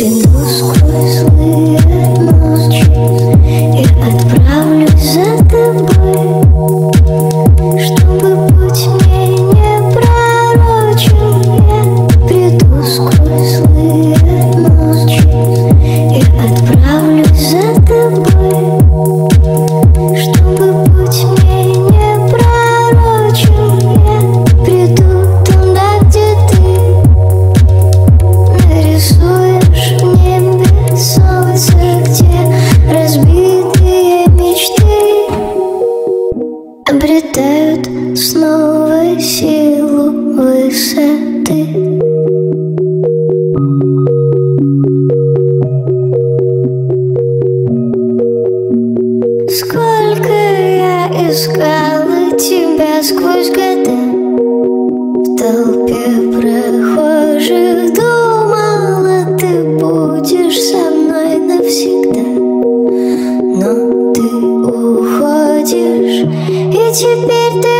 Sin luz, cruz. Высоты Сколько я искала тебя сквозь года В толпе прохожих думала, ты будешь со мной навсегда Но ты уходишь, и теперь ты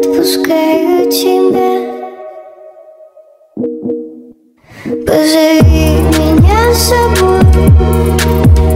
отпускаю тебя. Позови меня с собой.